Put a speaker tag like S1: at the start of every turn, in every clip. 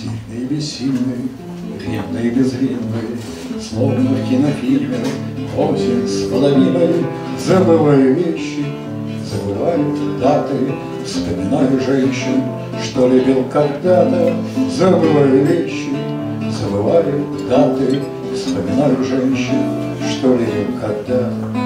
S1: сильный и бессильный, гневный и безвинный, Словно в кинофильме осень с половиной, Забываю вещи, забываю даты, Вспоминаю женщин, что любил когда-то, Забываю вещи, забываю даты, Вспоминаю женщин, что любил когда-то.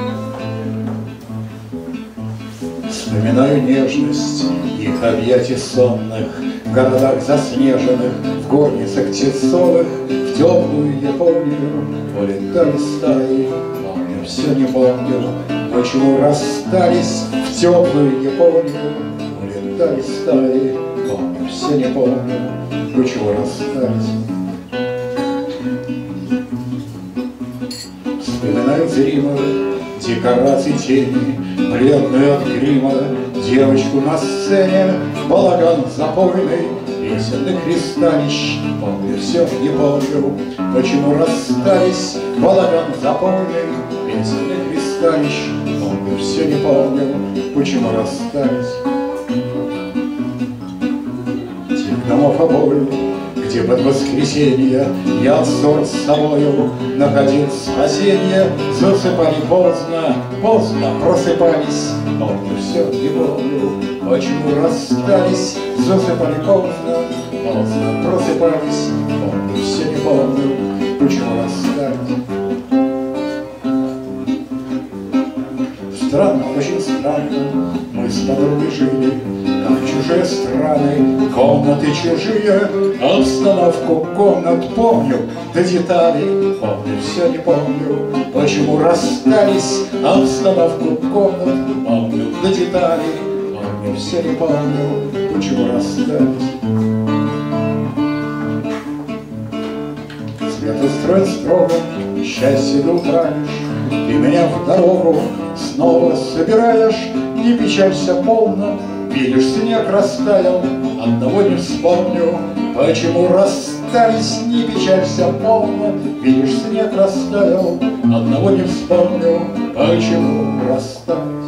S1: Вспоминаю нежность их объятий сонных В городах заснеженных, в горницах тесовых В теплую Японию улетали стаи Помню, все не помню, почему расстались В теплую Японию улетали стаи Помню, все не помню, почему расстались. Вспоминаю зримую декорации тени, Бледную от грима девочку на сцене, Балаган запойный, песенных кристалищ. Помню все, не помню, почему расстались, Балаган запойный, песенных кристалищ. Помню все, не помню, почему расстались. Тех домов обоих где под воскресенье я ссор с собою находил спасенье, засыпали поздно, поздно просыпались, помню все не помню, почему расстались, засыпали поздно, поздно просыпались, помню все не помню, Странно, очень странно, мы с подругой жили, как чужие страны, комнаты чужие, обстановку комнат помню, до деталей помню, все не помню, почему расстались, обстановку комнат помню, до деталей помню, все не помню, почему расстались. Свет устроен строго, счастье до утра ты меня в дорогу снова собираешь Не печалься полно, видишь, снег растаял Одного не вспомню, почему расстались Не печалься полно, видишь, снег растаял Одного не вспомню, почему расстались?